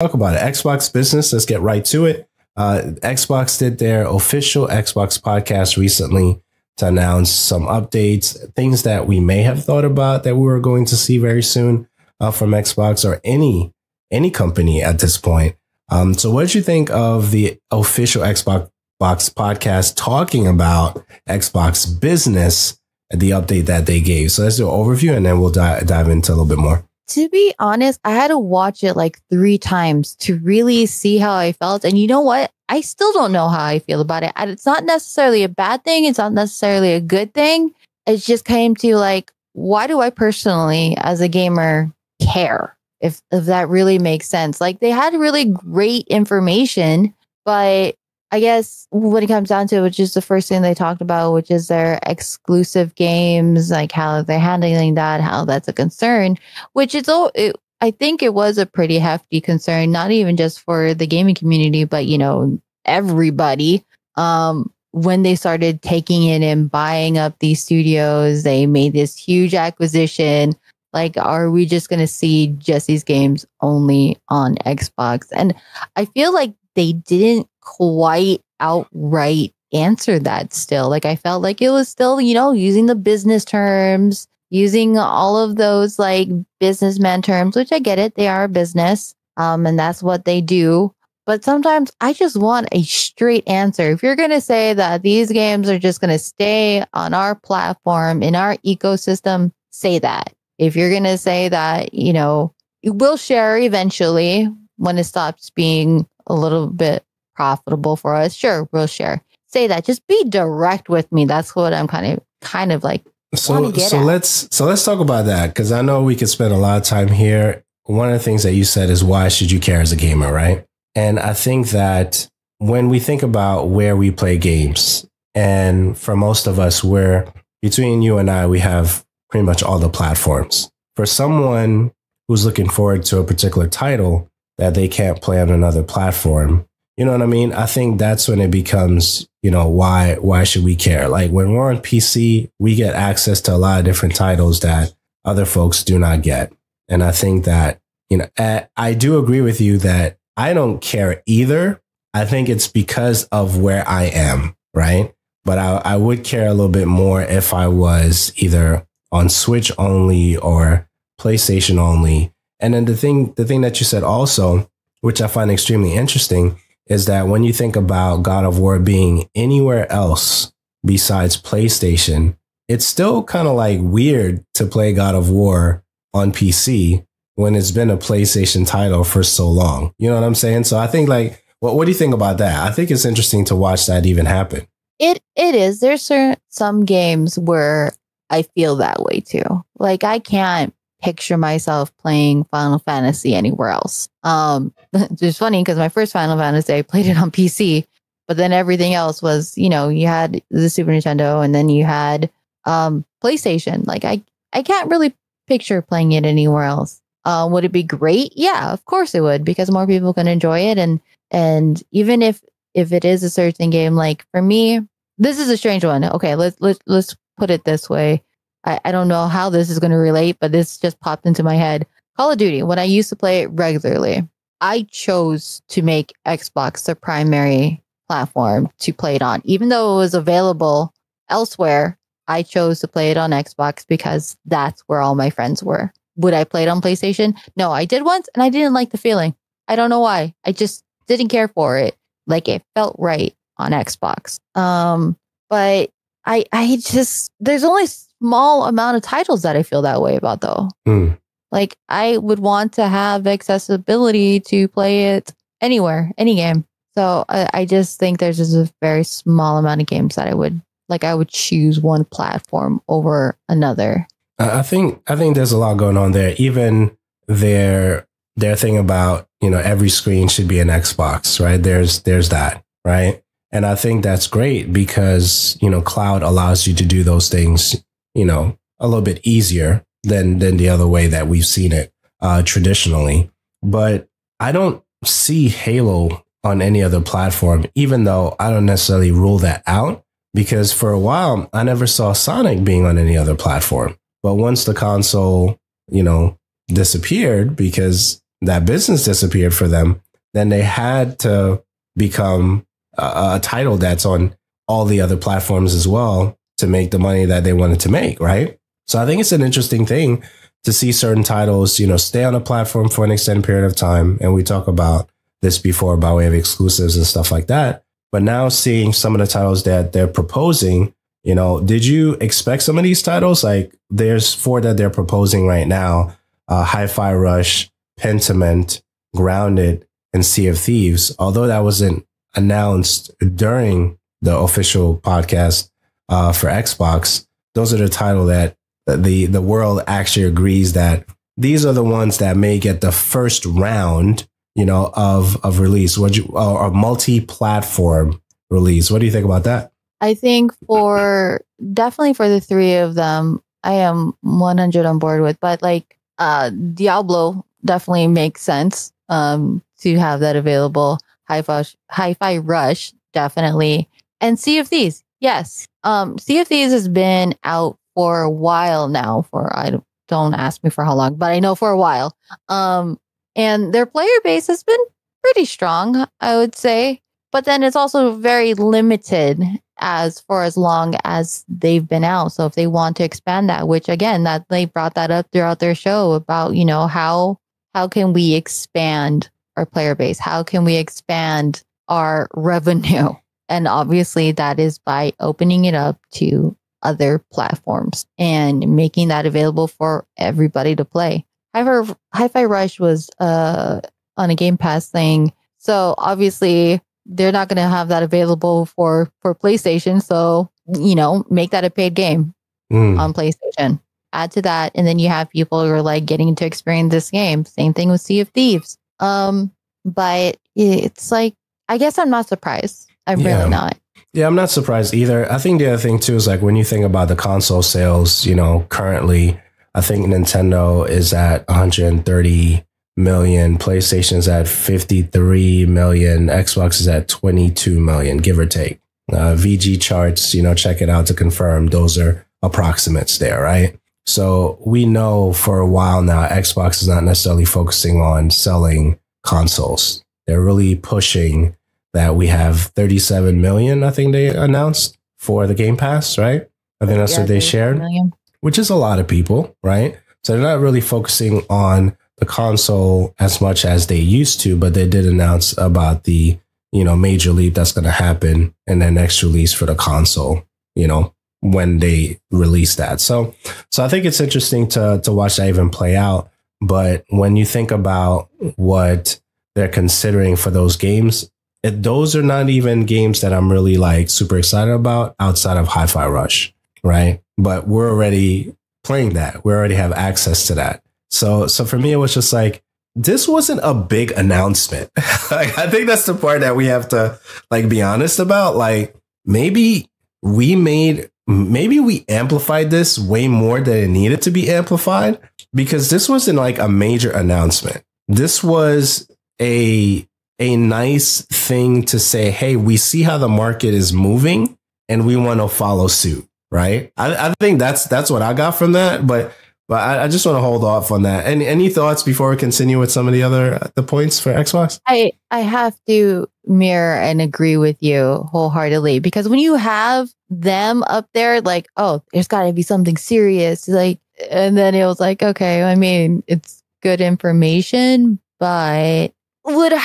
talk about it. Xbox business. Let's get right to it. Uh, Xbox did their official Xbox podcast recently to announce some updates, things that we may have thought about that we were going to see very soon uh, from Xbox or any any company at this point. Um, so, what did you think of the official Xbox Box podcast talking about Xbox business, and the update that they gave? So, let's do an overview and then we'll di- dive into a little bit more to be honest, I had to watch it like three times to really see how I felt. And you know what? I still don't know how I feel about it. And it's not necessarily a bad thing. It's not necessarily a good thing. It just came to like, why do I personally, as a gamer, care? If, if that really makes sense. Like they had really great information, but I guess when it comes down to it, which is the first thing they talked about, which is their exclusive games, like how they're handling that, how that's a concern, which is all, it, I think it was a pretty hefty concern, not even just for the gaming community, but, you know, everybody. Um, when they started taking it and buying up these studios, they made this huge acquisition. Like, are we just going to see Jesse's games only on Xbox? And I feel like they didn't quite outright answer that still. Like I felt like it was still, you know, using the business terms, using all of those like businessman terms, which I get it. They are a business. Um, and that's what they do. But sometimes I just want a straight answer. If you're going to say that these games are just going to stay on our platform, in our ecosystem, say that. If you're going to say that, you know, you will share eventually when it stops being a little bit profitable for us, sure, we'll share. Say that. Just be direct with me. That's what I'm kind of kind of like. So so at. let's so let's talk about that because I know we could spend a lot of time here. One of the things that you said is why should you care as a gamer, right? And I think that when we think about where we play games, and for most of us, where between you and I, we have pretty much all the platforms. For someone who's looking forward to a particular title that they can't play on another platform, you know what I mean? I think that's when it becomes, you know, why why should we care? Like when we're on PC, we get access to a lot of different titles that other folks do not get. And I think that, you know, I do agree with you that I don't care either. I think it's because of where I am, right? But I, I would care a little bit more if I was either on Switch only or PlayStation only. And then the thing, the thing that you said also, which I find extremely interesting, is that when you think about God of War being anywhere else besides PlayStation, it's still kind of like weird to play God of War on PC when it's been a PlayStation title for so long. You know what I'm saying? So I think like what what do you think about that? I think it's interesting to watch that even happen. It it is. There's certain, some games where I feel that way too. Like I can't picture myself playing Final Fantasy anywhere else. Um, it's funny because my first Final Fantasy, I played it on PC, but then everything else was, you know, you had the Super Nintendo and then you had um, PlayStation. Like I, I can't really picture playing it anywhere else. Uh, would it be great? Yeah, of course it would because more people can enjoy it. And and even if if it is a certain game, like for me, this is a strange one. Okay, let's let's let's put it this way. I, I don't know how this is going to relate, but this just popped into my head. Call of Duty, when I used to play it regularly, I chose to make Xbox the primary platform to play it on. Even though it was available elsewhere, I chose to play it on Xbox because that's where all my friends were. Would I play it on PlayStation? No, I did once and I didn't like the feeling. I don't know why. I just didn't care for it. Like it felt right on Xbox. Um, but I I just there's only small amount of titles that I feel that way about though. Mm. Like I would want to have accessibility to play it anywhere, any game. So I, I just think there's just a very small amount of games that I would like. I would choose one platform over another. I think I think there's a lot going on there. Even their their thing about you know every screen should be an Xbox, right? There's there's that, right? And I think that's great because you know cloud allows you to do those things you know, a little bit easier than than the other way that we've seen it uh, traditionally. But I don't see Halo on any other platform, even though I don't necessarily rule that out because for a while I never saw Sonic being on any other platform. But once the console, you know, disappeared because that business disappeared for them, then they had to become a, a title that's on all the other platforms as well to make the money that they wanted to make, right? So I think it's an interesting thing to see certain titles, you know, stay on a platform for an extended period of time. And we talk about this before by way of exclusives and stuff like that. But now seeing some of the titles that they're proposing, you know, did you expect some of these titles? Like there's four that they're proposing right now uh, Hi Fi Rush, Pentiment, Grounded, and Sea of Thieves. Although that wasn't announced during the official podcast uh, for Xbox, those are the title that the the world actually agrees that these are the ones that may get the first round, you know, of of release. What you or multi-platform release? What do you think about that? I think for definitely for the three of them, I am 100 on board with. But like uh Diablo definitely makes sense um to have that available. Hi-Fi Hi-Fi Rush definitely, and Sea of Thieves. Yes, um, Sea of Thieves has been out for a while now. For I don't, ask me for how long, but I know for a while. Um, and their player base has been pretty strong, I would say. But then it's also very limited as for as long as they've been out. So if they want to expand that, which again, that they brought that up throughout their show about, you know, how how can we expand our player base? How can we expand our revenue? And obviously that is by opening it up to other platforms and making that available for everybody to play. Hi-Fi, Hi-Fi Rush was uh, on a Game Pass thing, so obviously they're not going to have that available for for PlayStation. So you know, make that a paid game mm. on PlayStation. Add to that, and then you have people who are like getting to experience this game. Same thing with Sea of Thieves. Um, but it's like I guess I'm not surprised. I'm yeah. really not. Yeah, I'm not surprised either. I think the other thing too is like when you think about the console sales, you know, currently, I think Nintendo is at 130 million, PlayStation's at 53 million, Xbox is at 22 million, give or take. Uh, VGChartz, you know, check it out to confirm those are approximates there, right? So we know for a while now, Xbox is not necessarily focusing on selling consoles. They're really pushing that we have 37 million, I think they announced for the Game Pass, right? I think that's yeah, what they shared, million. which is a lot of people, right? So they're not really focusing on the console as much as they used to, but they did announce about the, you know, major leap that's going to happen in their next release for the console, you know, when they release that. So, so I think it's interesting to, to watch that even play out. But when you think about what they're considering for those games, it, those are not even games that I'm really like super excited about outside of Hi Fi Rush, right? But we're already playing that. We already have access to that. So, so for me, it was just like, this wasn't a big announcement. like, I think that's the part that we have to like be honest about. Like, maybe we made, maybe we amplified this way more than it needed to be amplified because this wasn't like a major announcement. This was a a nice thing to say, hey, we see how the market is moving and we want to follow suit, right? I, I, think that's that's what I got from that. But but I, I just want to hold off on that. Any any thoughts before we continue with some of the other uh, the points for Xbox? I I have to mirror and agree with you wholeheartedly because when you have them up there, like, oh, there's got to be something serious, like, and then it was like, okay, I mean, it's good information, but would Hi